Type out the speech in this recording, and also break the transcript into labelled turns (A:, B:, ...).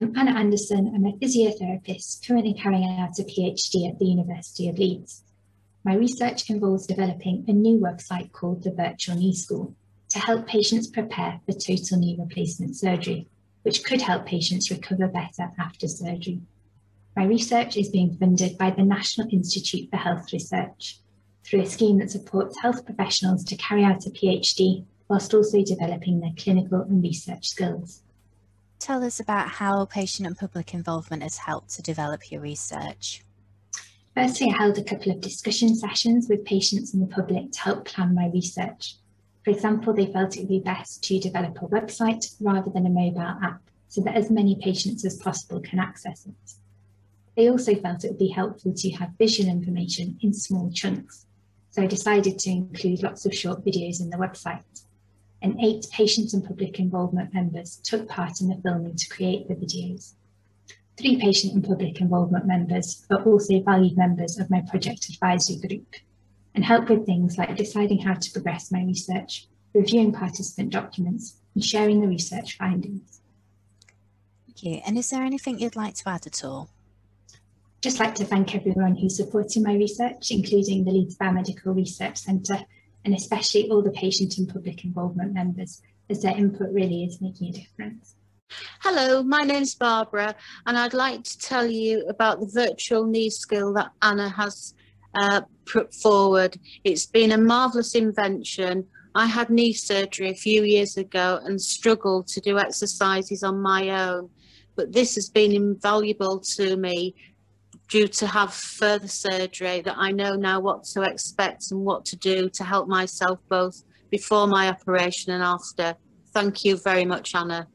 A: I'm Anna Anderson. I'm a physiotherapist currently carrying out a PhD at the University of Leeds. My research involves developing a new website called the Virtual Knee School to help patients prepare for total knee replacement surgery, which could help patients recover better after surgery. My research is being funded by the National Institute for Health Research through a scheme that supports health professionals to carry out a PhD whilst also developing their clinical and research skills.
B: Tell us about how patient and public involvement has helped to develop your research.
A: Firstly, I held a couple of discussion sessions with patients and the public to help plan my research. For example, they felt it would be best to develop a website rather than a mobile app so that as many patients as possible can access it. They also felt it would be helpful to have visual information in small chunks. So I decided to include lots of short videos in the website and eight patient and public involvement members took part in the filming to create the videos. Three patient and public involvement members are also valued members of my project advisory group and help with things like deciding how to progress my research, reviewing participant documents and sharing the research findings.
B: Thank you. And is there anything you'd like to add at all?
A: Just like to thank everyone who's supporting my research, including the Leeds Biomedical Research Centre and especially all the patient and public involvement members, as their input really is making a difference.
C: Hello, my name's Barbara, and I'd like to tell you about the virtual knee school that Anna has uh, put forward. It's been a marvellous invention. I had knee surgery a few years ago and struggled to do exercises on my own, but this has been invaluable to me due to have further surgery that I know now what to expect and what to do to help myself both before my operation and after. Thank you very much, Anna.